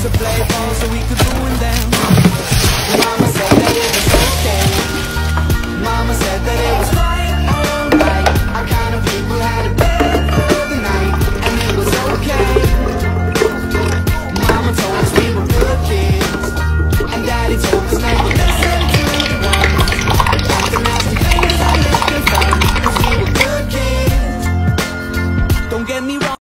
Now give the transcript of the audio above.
to play ball so we could ruin them. Mama said that it was okay. Mama said that it was quite alright. Our kind of people had a bed for the night, and it was okay. Mama told us we were good kids, and Daddy told us never listen I lived we were good kids. Don't get me wrong.